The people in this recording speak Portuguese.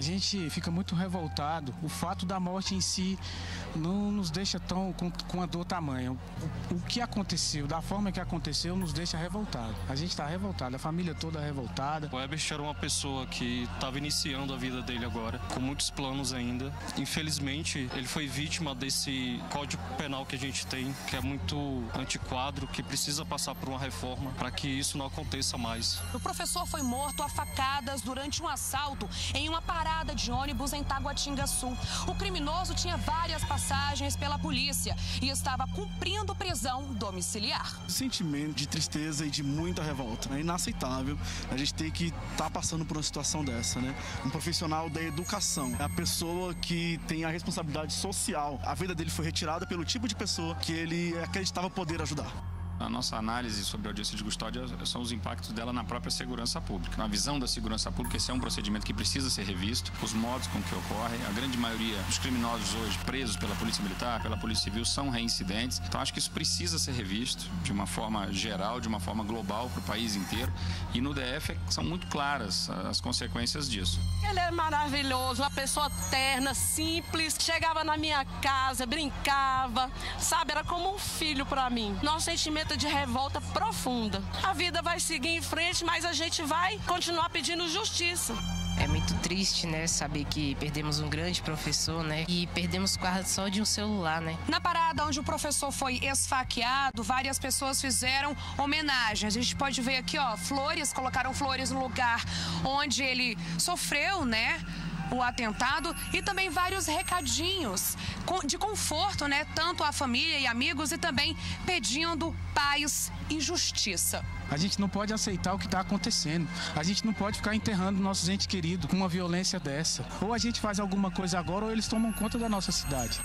gente fica muito revoltado. O fato da morte em si não nos deixa tão com, com a dor tamanha. O, o que aconteceu, da forma que aconteceu, nos deixa revoltado. A gente está revoltado, a família toda revoltada. O Ebert era uma pessoa que estava iniciando a vida dele agora, com muitos planos ainda. Infelizmente, ele foi vítima desse código penal que a gente tem, que é muito antiquado, que precisa passar por uma reforma para que isso não aconteça mais. O professor foi morto a facadas durante um assalto em uma parada de ônibus em Taguatinga Sul. O criminoso tinha várias passagens pela polícia e estava cumprindo prisão domiciliar. Sentimento de tristeza e de muita revolta. É inaceitável a gente ter que estar tá passando por uma situação dessa, né? Um profissional da educação é a pessoa que tem a responsabilidade social. A vida dele foi retirada pelo tipo de pessoa que ele acreditava poder ajudar. A nossa análise sobre a audiência de custódia são os impactos dela na própria segurança pública. Na visão da segurança pública, esse é um procedimento que precisa ser revisto, os modos com que ocorre. A grande maioria dos criminosos hoje presos pela Polícia Militar, pela Polícia Civil, são reincidentes. Então, acho que isso precisa ser revisto de uma forma geral, de uma forma global para o país inteiro. E no DF são muito claras as consequências disso. Ele é maravilhoso, uma pessoa terna, simples, chegava na minha casa, brincava, sabe? Era como um filho para mim. Nosso sentimento de revolta profunda. A vida vai seguir em frente, mas a gente vai continuar pedindo justiça. É muito triste, né, saber que perdemos um grande professor, né, e perdemos quase só de um celular, né. Na parada onde o professor foi esfaqueado, várias pessoas fizeram homenagens. A gente pode ver aqui, ó, flores, colocaram flores no lugar onde ele sofreu, né, o atentado e também vários recadinhos de conforto, né? Tanto à família e amigos e também pedindo paz e justiça. A gente não pode aceitar o que está acontecendo. A gente não pode ficar enterrando nossos entes queridos com uma violência dessa. Ou a gente faz alguma coisa agora ou eles tomam conta da nossa cidade.